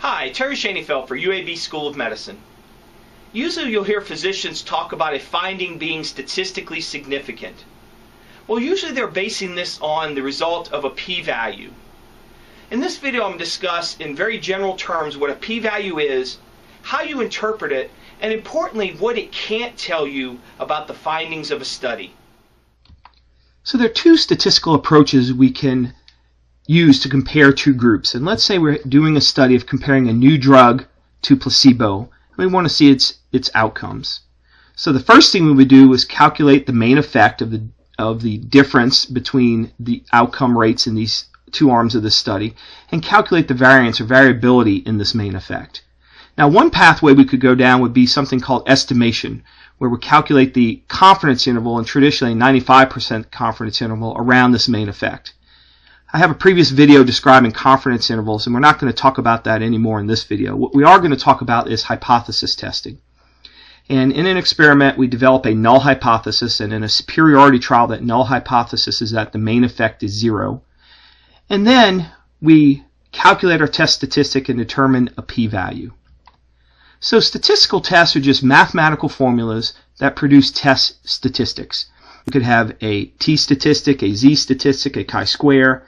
Hi, Terry Shaneyfelt for UAB School of Medicine. Usually you'll hear physicians talk about a finding being statistically significant. Well, usually they're basing this on the result of a p-value. In this video, I'm going to discuss in very general terms what a p-value is, how you interpret it, and importantly, what it can't tell you about the findings of a study. So there are two statistical approaches we can use to compare two groups. And let's say we're doing a study of comparing a new drug to placebo. And we want to see its, its outcomes. So the first thing we would do is calculate the main effect of the, of the difference between the outcome rates in these two arms of the study and calculate the variance or variability in this main effect. Now one pathway we could go down would be something called estimation, where we calculate the confidence interval and traditionally 95% confidence interval around this main effect. I have a previous video describing confidence intervals, and we're not going to talk about that anymore in this video. What we are going to talk about is hypothesis testing. And in an experiment, we develop a null hypothesis, and in a superiority trial, that null hypothesis is that the main effect is zero. And then we calculate our test statistic and determine a p-value. So statistical tests are just mathematical formulas that produce test statistics. You could have a t statistic, a z statistic, a chi-square,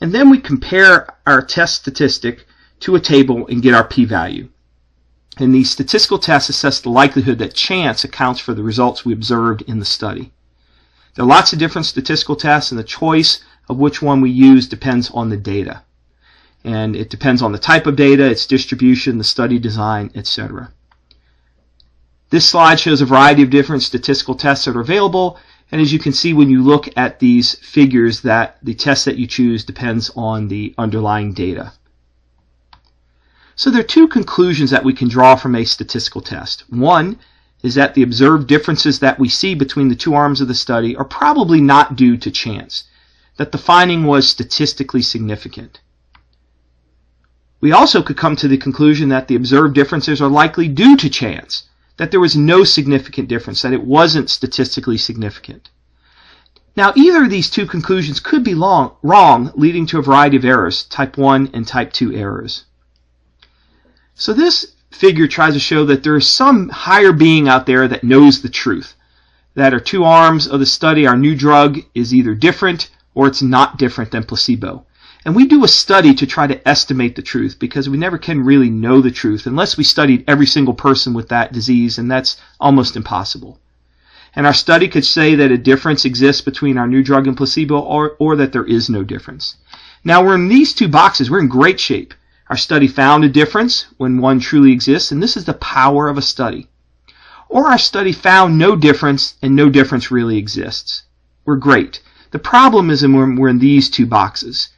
and then we compare our test statistic to a table and get our p-value. And these statistical tests assess the likelihood that chance accounts for the results we observed in the study. There are lots of different statistical tests, and the choice of which one we use depends on the data. And it depends on the type of data, its distribution, the study design, etc. This slide shows a variety of different statistical tests that are available, and as you can see when you look at these figures that the test that you choose depends on the underlying data. So there are two conclusions that we can draw from a statistical test. One is that the observed differences that we see between the two arms of the study are probably not due to chance, that the finding was statistically significant. We also could come to the conclusion that the observed differences are likely due to chance, that there was no significant difference, that it wasn't statistically significant. Now, either of these two conclusions could be long, wrong, leading to a variety of errors, type 1 and type 2 errors. So this figure tries to show that there is some higher being out there that knows the truth, that our two arms of the study, our new drug, is either different or it's not different than placebo. And we do a study to try to estimate the truth because we never can really know the truth unless we studied every single person with that disease, and that's almost impossible. And our study could say that a difference exists between our new drug and placebo or, or that there is no difference. Now we're in these two boxes, we're in great shape. Our study found a difference when one truly exists, and this is the power of a study. Or our study found no difference and no difference really exists. We're great. The problem is when we're in these two boxes.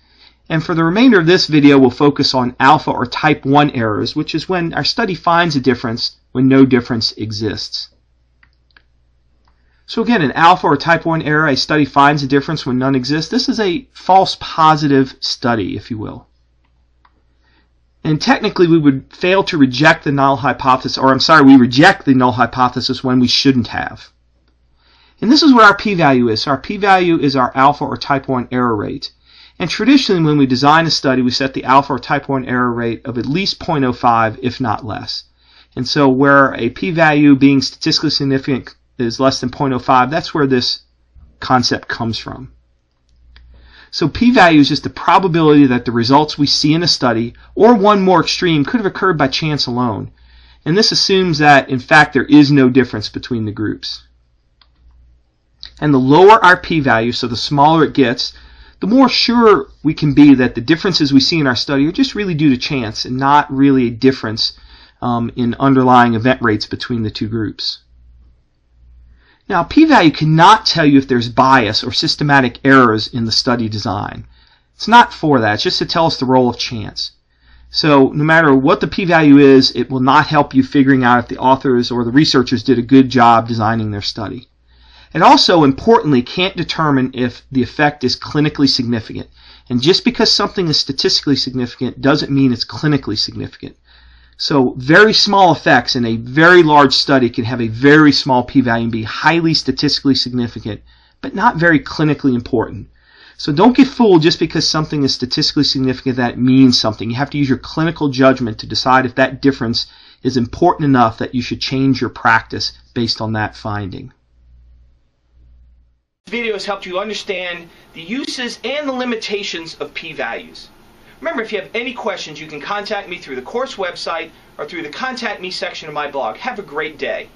And for the remainder of this video, we'll focus on alpha or type 1 errors, which is when our study finds a difference when no difference exists. So again, an alpha or type 1 error, a study finds a difference when none exists. This is a false positive study, if you will. And technically, we would fail to reject the null hypothesis, or I'm sorry, we reject the null hypothesis when we shouldn't have. And this is where our p-value is. So our p-value is our alpha or type 1 error rate. And traditionally, when we design a study, we set the alpha or type 1 error rate of at least 0.05, if not less. And so where a p-value being statistically significant is less than 0.05, that's where this concept comes from. So p-value is just the probability that the results we see in a study, or one more extreme, could have occurred by chance alone. And this assumes that, in fact, there is no difference between the groups. And the lower our p-value, so the smaller it gets, the more sure we can be that the differences we see in our study are just really due to chance and not really a difference um, in underlying event rates between the two groups. Now, p-value cannot tell you if there's bias or systematic errors in the study design. It's not for that. It's just to tell us the role of chance. So no matter what the p-value is, it will not help you figuring out if the authors or the researchers did a good job designing their study. It also, importantly, can't determine if the effect is clinically significant. And just because something is statistically significant doesn't mean it's clinically significant. So very small effects in a very large study can have a very small p-value and be highly statistically significant, but not very clinically important. So don't get fooled just because something is statistically significant that it means something. You have to use your clinical judgment to decide if that difference is important enough that you should change your practice based on that finding. This video has helped you understand the uses and the limitations of p-values. Remember, if you have any questions, you can contact me through the course website or through the Contact Me section of my blog. Have a great day.